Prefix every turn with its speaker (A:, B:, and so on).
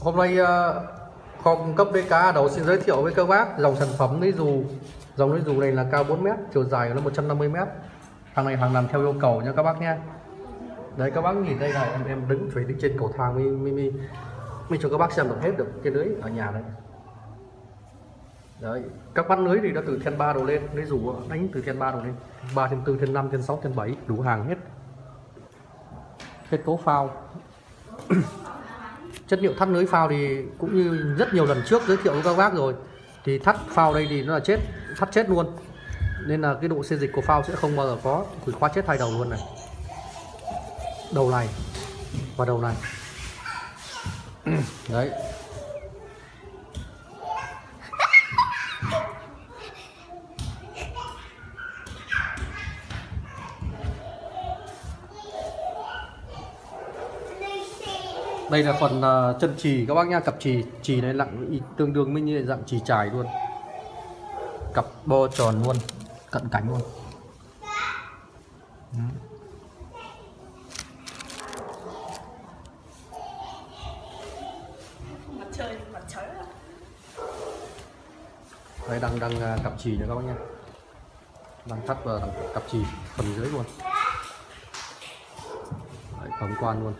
A: hôm nay ờ, kho cung cấp DK đầu xin giới thiệu với các bác. Dòng sản phẩm lưới dù dòng lưới dù này là cao 4 mét chiều dài của nó 150 mét. Hàng này hàng làm theo yêu cầu nha các bác nhé. đấy các bác nhìn đây là em em đứng phải đứng trên cầu thang mới mới mới, mới cho các bác xem được hết được cái lưới ở nhà đây đấy các bát lưới thì đã từ thiên ba đầu lên lưới dù đánh từ thiên ba đầu lên. Ba thiên tư thiên năm thiên sáu thiên bảy đủ hàng hết. Hết tố phao chất liệu thắt lưới phao thì cũng như rất nhiều lần trước giới thiệu với các bác rồi. Thì thắt phao đây thì nó là chết, thắt chết luôn. Nên là cái độ xê dịch của phao sẽ không bao giờ có. Quỷ khóa chết hai đầu luôn này. Đầu này và đầu này. Đấy. Đây là phần ờ, chân chì các bác nha cặp chì chì này nặng tương đương với như dạng chì chài luôn. Cặp bo tròn luôn cận cảnh luôn. Đây đang đang ờ, cặp chì nữa các bác nha đang thắt vào cặp chì phần dưới luôn. Đấy, tổng quan luôn